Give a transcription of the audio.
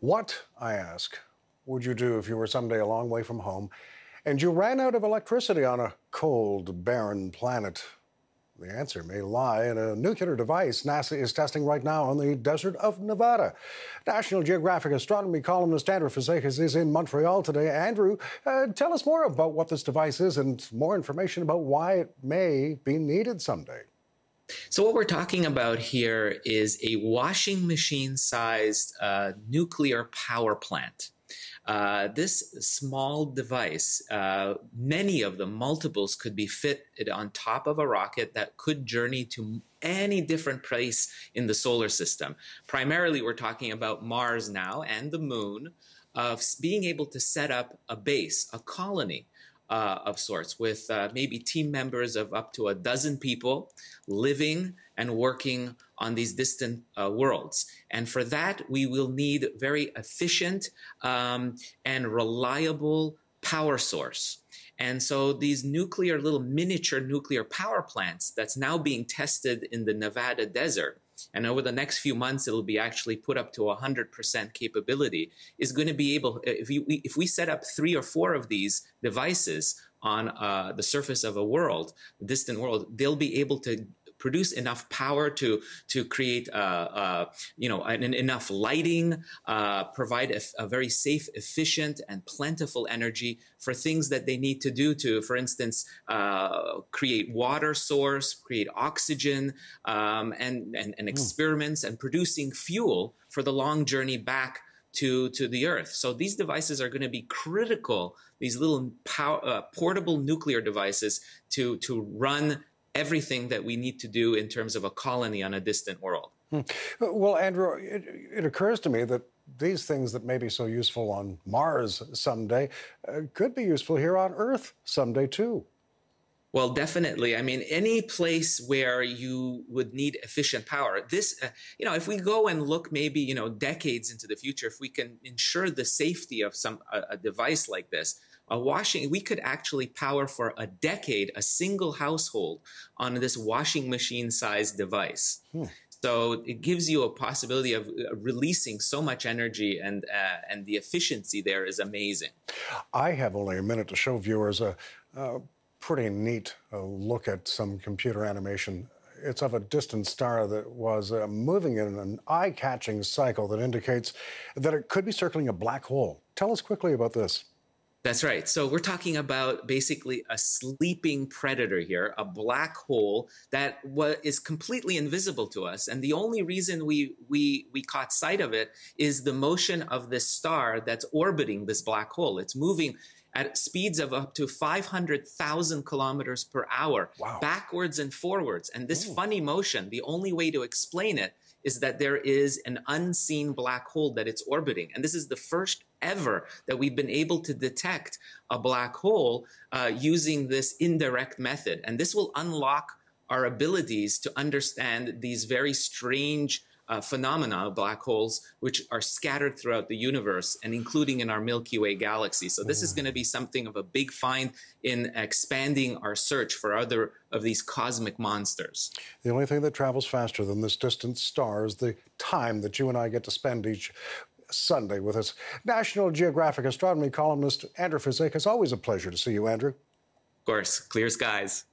What, I ask, would you do if you were someday a long way from home and you ran out of electricity on a cold, barren planet? The answer may lie in a nuclear device NASA is testing right now on the desert of Nevada. National Geographic astronomy columnist Andrew Fazekas is in Montreal today. Andrew, uh, tell us more about what this device is and more information about why it may be needed someday. So, what we're talking about here is a washing machine sized uh, nuclear power plant. Uh, this small device, uh, many of the multiples could be fitted on top of a rocket that could journey to any different place in the solar system. Primarily, we're talking about Mars now and the moon, of being able to set up a base, a colony uh, of sorts, with uh, maybe team members of up to a dozen people living and working on these distant uh, worlds. And for that, we will need very efficient um, and reliable power source. And so these nuclear, little miniature nuclear power plants that's now being tested in the Nevada desert and over the next few months it'll be actually put up to 100% capability is going to be able if we if we set up three or four of these devices on uh, the surface of a world distant world they'll be able to produce enough power to to create uh, uh, you know an, enough lighting, uh, provide a, a, very safe, efficient, and plentiful energy for things that they need to do to, for instance, uh, create water source, create oxygen, um, and, and, and hmm. experiments, and producing fuel for the long journey back to to the earth so these devices are going to be critical these little power, uh, portable nuclear devices to to run everything that we need to do in terms of a colony on a distant world. Hmm. Well, Andrew, it, it, occurs to me that these things that may be so useful on Mars someday uh, could be useful here on Earth someday too. Well, definitely. I mean, any place where you would need efficient power. This, uh, you know, if we go and look maybe, you know, decades into the future, if we can ensure the safety of some a, a device like this, a washing we could actually power for a decade a single household on this washing machine sized device hmm. so it gives you a possibility of uh, releasing so much energy and uh, and the efficiency there is amazing i have only a minute to show viewers a, a pretty neat uh, look at some computer animation it's of a distant star that was uh, moving in an eye catching cycle that indicates that it could be circling a black hole. Tell us quickly about this. That's right. So we're talking about basically a sleeping predator here, a black hole that is completely invisible to us. And the only reason we, we, we caught sight of it is the motion of this star that's orbiting this black hole. It's moving at speeds of up to 500,000 kilometers per hour, wow. backwards and forwards. And this Ooh. funny motion, the only way to explain it is that there is an unseen black hole that it's orbiting. And this is the first ever that we've been able to detect a black hole uh, using this indirect method. And this will unlock our abilities to understand these very strange uh, phenomena of black holes, which are scattered throughout the universe and including in our Milky Way galaxy. So this is mm. going to be something of a big find in expanding our search for other of these cosmic monsters. The only thing that travels faster than this distant star is the time that you and I get to spend each Sunday with us. National Geographic astronomy columnist Andrew Fazekas. Always a pleasure to see you, Andrew. Of course, clear skies.